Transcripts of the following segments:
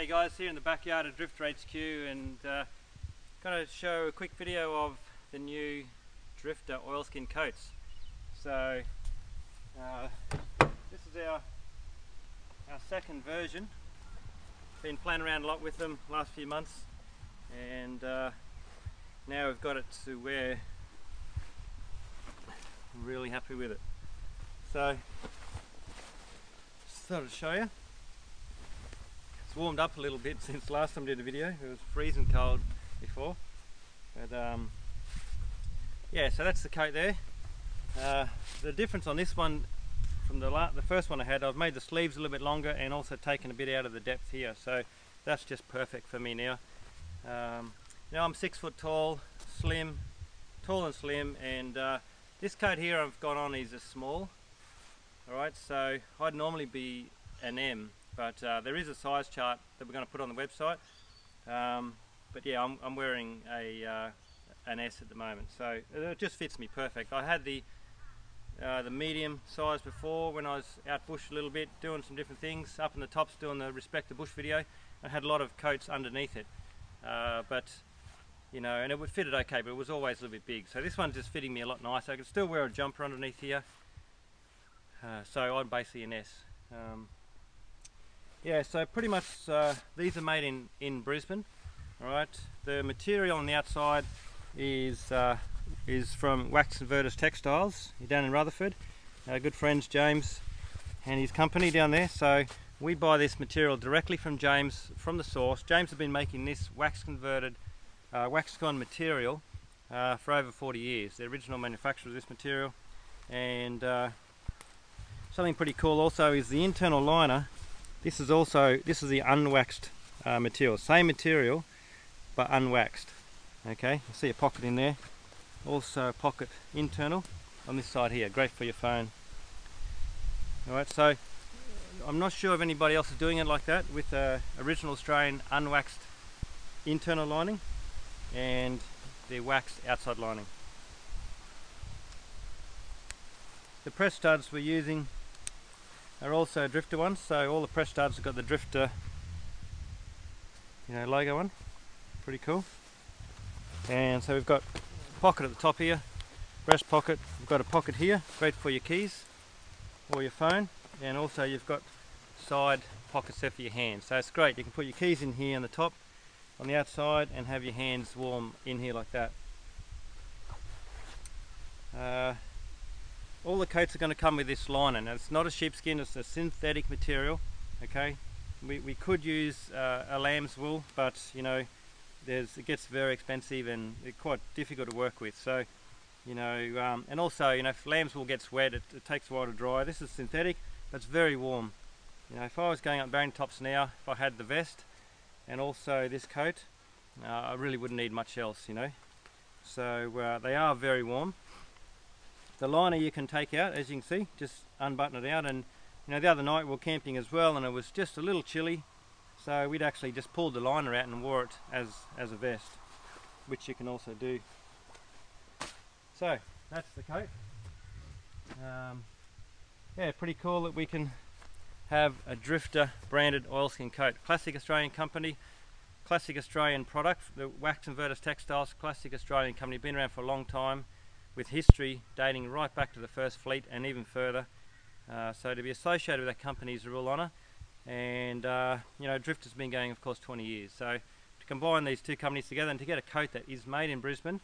G'day guys, here in the backyard of Drifta HQ and uh, going to show a quick video of the new Drifta oilskin coats. So uh, this is our, our second version. Been playing around a lot with them last few months and uh, now we've got it to where I'm really happy with it. So just thought I'd show you. It's warmed up a little bit since last time I did a video. It was freezing cold before. But um, yeah, so that's the coat there. Uh, the difference on this one from the, the first one I had, I've made the sleeves a little bit longer and also taken a bit out of the depth here. So that's just perfect for me now. Um, now I'm six foot tall, slim, tall and slim, and uh, this coat here I've got on is a small. Alright, so I'd normally be an M but uh, there is a size chart that we're going to put on the website. Um, but yeah I'm, I'm wearing a uh, an S at the moment. So it just fits me perfect. I had the uh, the medium size before when I was out bush a little bit doing some different things. Up in the tops doing the respect the bush video. I had a lot of coats underneath it. Uh, but you know and it would fit it okay but it was always a little bit big. So this one's just fitting me a lot nicer. I can still wear a jumper underneath here. Uh, so I'm basically an S. Um, yeah, so pretty much uh, these are made in, in Brisbane. Alright, the material on the outside is uh, is from Wax Converters Textiles down in Rutherford. Our good friends James and his company down there. So we buy this material directly from James from the source. James has been making this wax converted uh, Waxcon material uh, for over 40 years. The original manufacturer of this material and uh, something pretty cool also is the internal liner this is also, this is the unwaxed uh, material. Same material, but unwaxed. Okay, you see a pocket in there. Also a pocket internal on this side here. Great for your phone. Alright, so I'm not sure if anybody else is doing it like that with a original Australian unwaxed internal lining and the waxed outside lining. The press studs we're using are also Drifta ones so all the press studs have got the Drifta you know logo one pretty cool. And so we've got pocket at the top here breast pocket. We've got a pocket here great for your keys or your phone. And also you've got side pockets there for your hands. So it's great. You can put your keys in here on the top on the outside and have your hands warm in here like that. Uh, all the coats are going to come with this liner. It's not a sheepskin, it's a synthetic material. Okay, we, we could use uh, a lamb's wool, but you know, there's it gets very expensive and quite difficult to work with. So, you know, um, and also, you know, if lamb's wool gets wet, it, it, takes a while to dry. This is synthetic, but it's very warm. You know, if I was going up Barrington Tops now, if I had the vest and also this coat, uh, I really wouldn't need much else, you know. So uh, they are very warm. The liner you can take out, as you can see, just unbutton it out. And you know, the other night we were camping as well, and it was just a little chilly, so we'd actually just pulled the liner out and wore it as as a vest, which you can also do. So that's the coat. Um, yeah, pretty cool that we can have a Drifta branded oilskin coat. Classic Australian company, classic Australian product. The Wax Converters Textiles, classic Australian company, been around for a long time with history dating right back to the first fleet and even further. Uh, so to be associated with that company is a real honour. And uh, you know, Drift has been going, of course, 20 years. So to combine these two companies together and to get a coat that is made in Brisbane,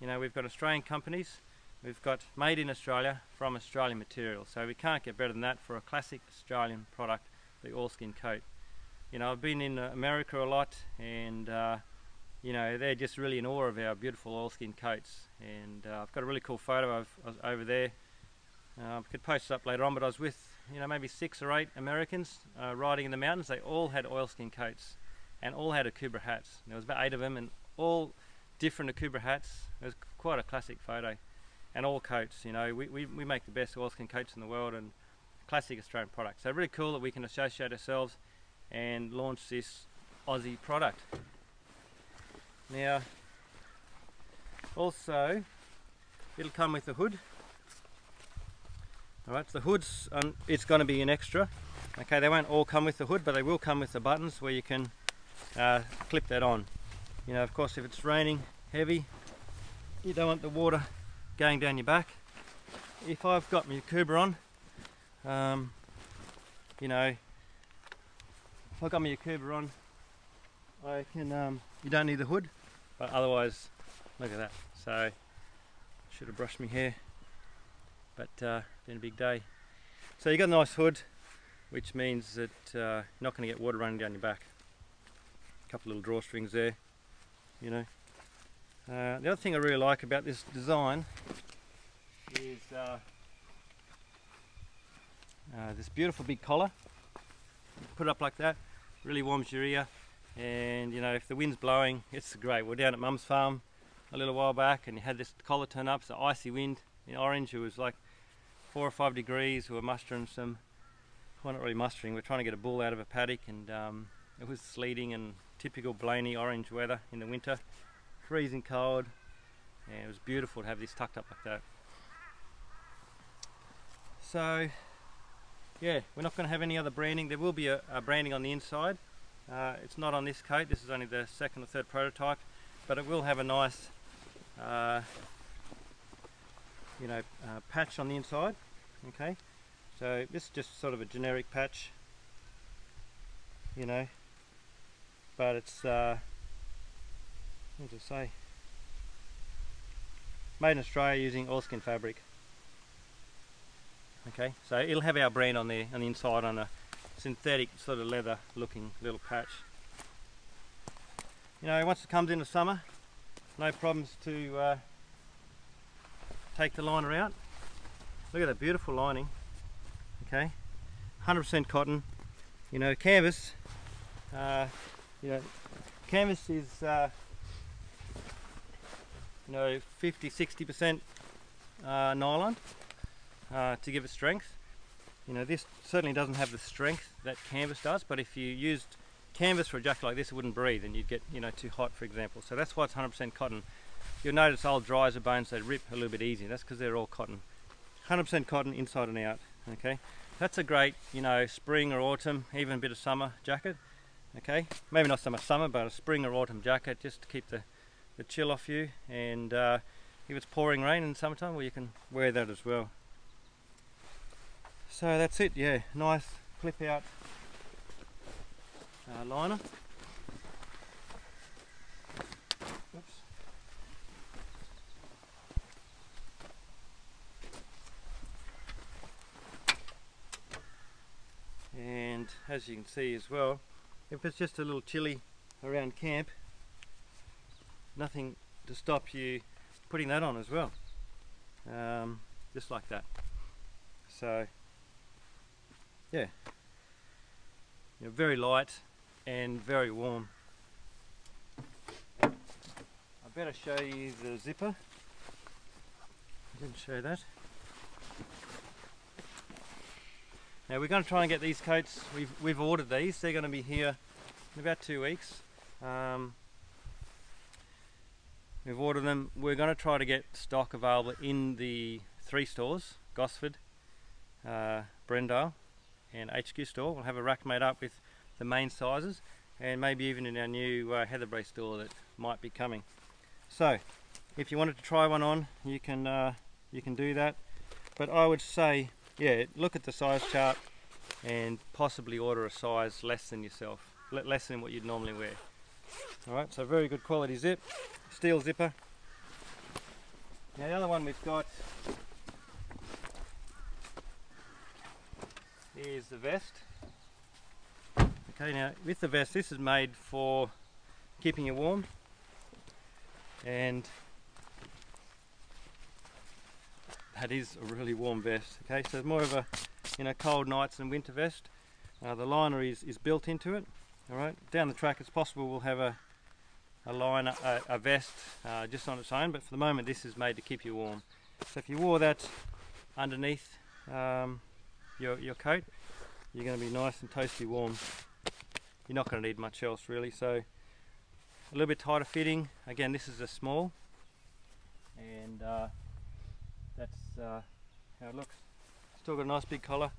you know, we've got Australian companies, we've got made in Australia from Australian material. So we can't get better than that for a classic Australian product, the oilskin coat. You know, I've been in America a lot, and uh, you know, they're just really in awe of our beautiful oilskin coats. And uh, I've got a really cool photo of, of over there. Uh, I could post it up later on, but I was with, you know, maybe six or eight Americans uh, riding in the mountains. They all had oilskin coats and all had Akubra hats. There was about eight of them and all different Akubra hats. It was quite a classic photo. And all coats, you know, we, we, we make the best oilskin coats in the world and classic Australian product. So really cool that we can associate ourselves and launch this Aussie product. Now, also, it'll come with a hood. Alright, so the hood's, um, it's going to be an extra. Okay, they won't all come with the hood, but they will come with the buttons where you can uh, clip that on. You know, of course, if it's raining heavy, you don't want the water going down your back. If I've got my Kuba on, um, you know, if I've got my Kuba on, I can, um, you don't need the hood, but otherwise, look at that. So, should have brushed me hair, but uh, been a big day. So you got a nice hood, which means that uh, you're not going to get water running down your back. A couple little drawstrings there, you know. Uh, the other thing I really like about this design is uh, uh, this beautiful big collar. Put it up like that, really warms your ear. And you know, if the wind's blowing, it's great. We're down at Mum's farm a little while back, and you had this collar turn up. It's an icy wind in Orange. It was like four or five degrees. We were mustering some. Well, not really mustering. We're trying to get a bull out of a paddock, and um, it was sleeting and typical Blayney orange weather in the winter, freezing cold. And it was beautiful to have this tucked up like that. So yeah, we're not going to have any other branding. There will be a, a branding on the inside. Uh, it's not on this coat. This is only the second or third prototype, but it will have a nice, uh, you know, uh, patch on the inside. Okay, so this is just sort of a generic patch, you know, but it's uh, what does say? Made in Australia using oilskin fabric okay so it'll have our brand on there on the inside on a synthetic sort of leather looking little patch. You know once it comes into summer no problems to uh, take the liner out. Look at that beautiful lining okay? 100% cotton. You know canvas uh, you know canvas is uh, you know 50 60% uh, nylon uh, to give it strength. You know, this certainly doesn't have the strength that canvas does, but if you used canvas for a jacket like this, it wouldn't breathe and you'd get, you know, too hot, for example. So that's why it's 100% cotton. You'll notice old Driza-Bones, they rip a little bit easier. That's because they're all cotton. 100% cotton inside and out, okay? That's a great, you know, spring or autumn, even a bit of summer jacket, okay? Maybe not so much summer, but a spring or autumn jacket just to keep the, the chill off you. And uh, if it's pouring rain in summertime, well, you can wear that as well. So that's it, yeah, nice clip out uh, liner. Oops. And as you can see as well, if it's just a little chilly around camp, nothing to stop you putting that on as well. Um, just like that. So yeah, you know, very light and very warm. I better show you the zipper. I didn't show that. Now we're going to try and get these coats. We've we've ordered these. They're going to be here in about two weeks. Um, we've ordered them. We're going to try to get stock available in the three stores: Gosford, uh, Brendale, and HQ store. We'll have a rack made up with the main sizes and maybe even in our new uh, Heatherbrae store that might be coming. So if you wanted to try one on you can uh, you can do that but I would say yeah look at the size chart and possibly order a size less than yourself less than what you'd normally wear alright so very good quality zip steel zipper now the other one we've got is the vest. Okay, now with the vest, this is made for keeping you warm and that is a really warm vest. Okay, so it's more of a you know cold nights and winter vest. Uh, the liner is, is built into it. All right, down the track it's possible we'll have a a liner, a, a vest uh, just on its own, but for the moment this is made to keep you warm. So if you wore that underneath um, your, your coat, you're going to be nice and toasty warm. You're not going to need much else really. So a little bit tighter fitting. Again, this is a small, and uh, that's uh, how it looks. Still got a nice big collar,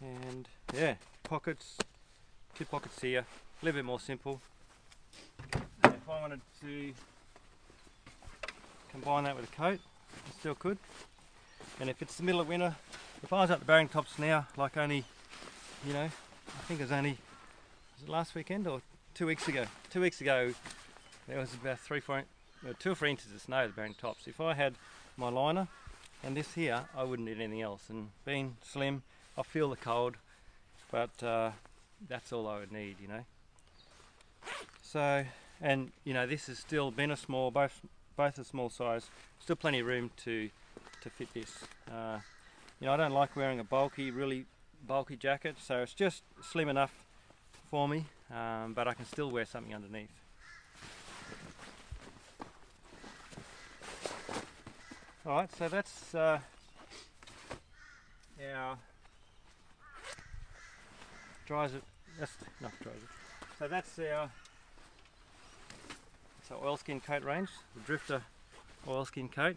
and yeah, pockets two pockets here, a little bit more simple. And if I wanted to combine that with a coat, I still could. And if it's the middle of winter, if I was at the Barrington Tops now, like only, you know, I think it was only, was it last weekend or two weeks ago? Two weeks ago, there was about three, four, well, two or three inches of snow at the Barrington Tops. If I had my liner and this here, I wouldn't need anything else. And being slim, I feel the cold, but uh, that's all I would need, you know. So, and you know, this has still been a small, both both a small size, still plenty of room to to fit this. Uh, you know, I don't like wearing a bulky, really bulky jacket, so it's just slim enough for me, um, but I can still wear something underneath. Alright, so that's uh, our dries it, that's not dries it. So that's our, our oilskin coat range, the Drifta oilskin coat.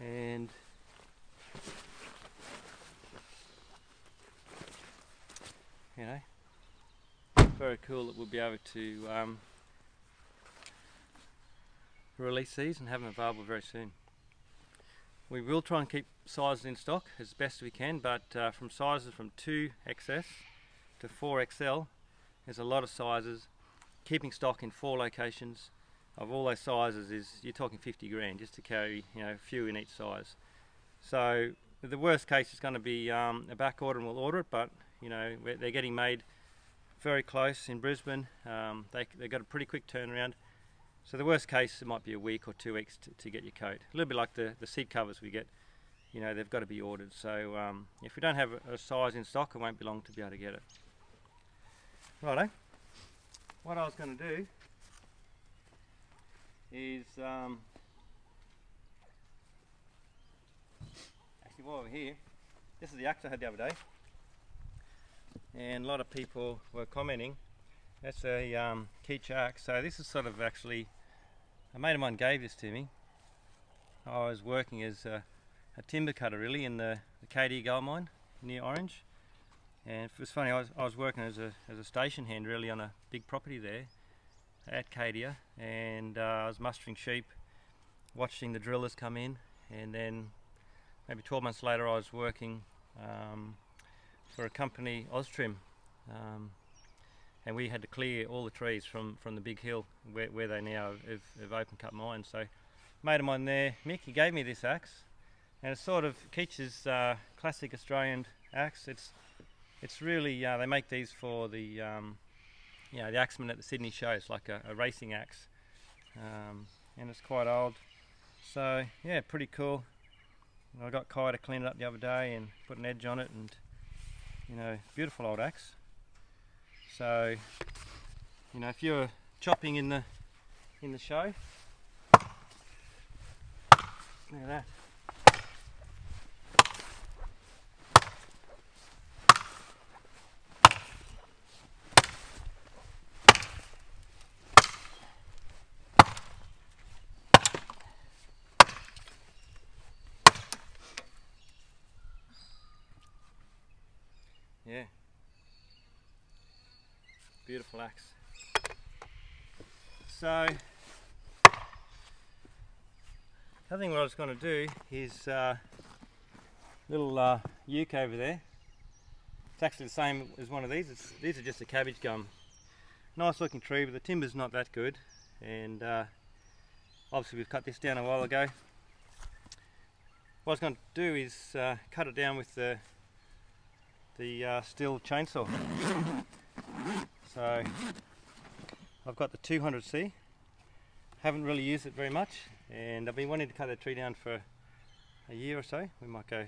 And you know, very cool that we'll be able to um, release these and have them available very soon. We will try and keep sizes in stock as best we can, but uh, from sizes from 2XS to 4XL, there's a lot of sizes. Keeping stock in four locations of all those sizes is, you're talking 50 grand just to carry, you know, a few in each size. So the worst case is going to be um, a back order and we'll order it, but you know, they're getting made very close in Brisbane. Um, they, they've got a pretty quick turnaround. So the worst case, it might be a week or two weeks to, to get your coat. A little bit like the, the seat covers we get, you know, they've got to be ordered. So um, if we don't have a, a, size in stock, it won't be long to be able to get it. Righto. What I was going to do is, um, actually while we're here, this is the axe I had the other day. And a lot of people were commenting that's a um, Keech axe. So this is sort of actually, a mate of mine gave this to me. I was working as a, a timber cutter really in the, the Cadia gold mine near Orange. And it was funny, I was, I was working as a, as a station hand really on a big property there at Cadia and uh, I was mustering sheep, watching the drillers come in and then maybe 12 months later I was working um, for a company, Austrim, um, and we had to clear all the trees from, from the big hill where, where they now have, have open cut mines. So made of mine there, Mick, he gave me this axe and it's sort of Keech's uh, classic Australian axe. It's it's really, uh, they make these for the, um, you know, the axemen at the Sydney shows, like a, a racing axe. Um, and it's quite old. So yeah, pretty cool. I got Kai to clean it up the other day and put an edge on it and, you know, beautiful old axe. So, you know, if you're chopping in the in the show, look at that. Yeah beautiful axe. So, I think what I was going to do is uh, little uh, uke over there. It's actually the same as one of these. It's, these are just a cabbage gum. Nice looking tree, but the timber's not that good. And uh, obviously we've cut this down a while ago. What I was going to do is uh, cut it down with the the uh, Stihl chainsaw. So I've got the 200C. Haven't really used it very much and I've been wanting to cut that tree down for a year or so. We might go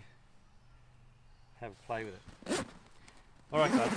have a play with it. Alright guys,